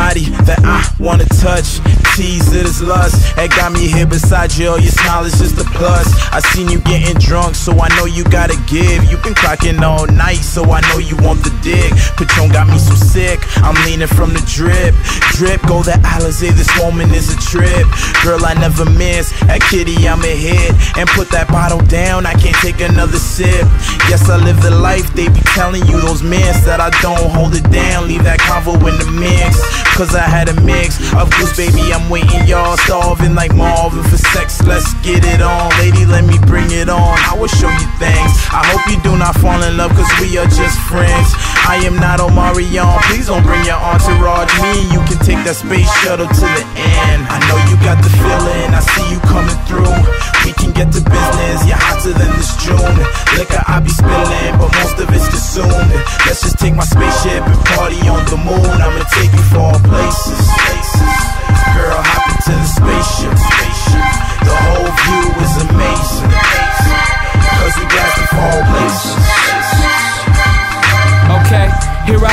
Body that I wanna touch, tease it is lust. That got me here beside you, all your smile is just a plus. I seen you getting drunk, so I know you gotta give. You been clocking all night, so I know you want the dick. Patron got me so sick, leaning from the drip. Drip, go the Alizé, this moment is a trip. Girl, I never miss. That kitty, I'm a hit. And put that bottle down, I can't take another sip. Yes, I live the life, they be telling you those myths that I don't hold it down. Leave that convo in the mix. Cause I had a mix of goose, baby, I'm waiting, y'all. Starving like Marvin for sex, let's get it on. Lady, let me bring it on. I will show you things. I hope you do not fall in love, cause we are just friends. I am not Omarion, please don't bring your entourage. Me you can take that space shuttle to the end. I know you got the feeling, I see you coming through. We can get to business, you're hotter than this June. Liquor I be spilling, but most of it's consumed. Let's just take my spaceship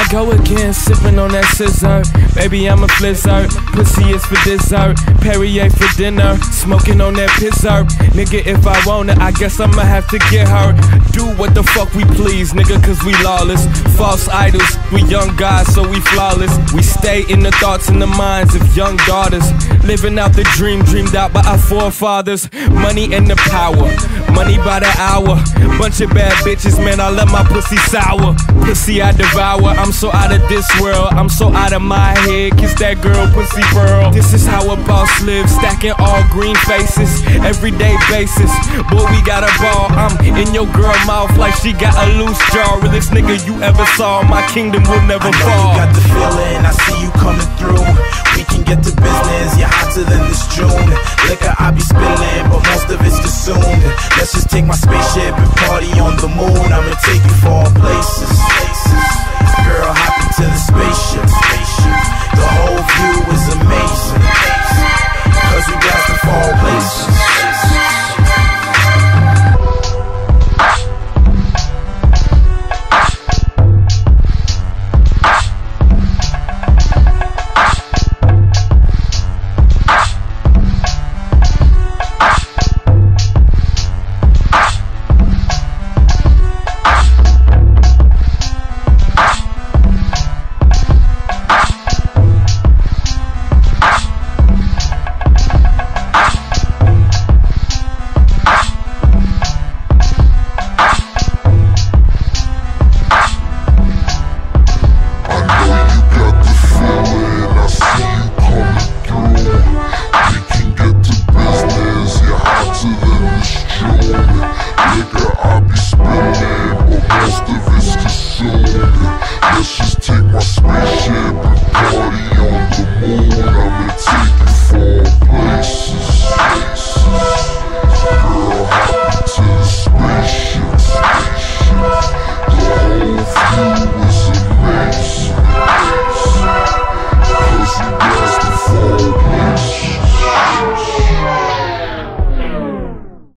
Go again, sipping on that scissor. Baby, I'm a flizzard. Pussy is for dessert. Perrier for dinner. Smoking on that pizzert. Nigga, if I want it, I guess I'ma have to get her. Do what the fuck we please, nigga, cause we lawless. False idols, we young guys, so we flawless. We stay in the thoughts and the minds of young daughters. Living out the dream dreamed out by our forefathers. Money and the power. Money by the hour. Bunch of bad bitches, man, I let my pussy sour. Pussy I devour. I'm so out of this world. I'm so out of my head. Kiss that girl, pussy pearl. This is how a boss lives. Stacking all green faces. Everyday basis. Boy, we got a ball. I'm in your girl mouth like she got a loose jaw. Realest nigga you ever saw. My kingdom will never I know fall. you got the feeling, I see you coming through. We can get to business, you're hotter than this June. Liquor I be spilling, but most of it's consumed. Let's just take my spaceship and party on the moon. I'ma take you for all places.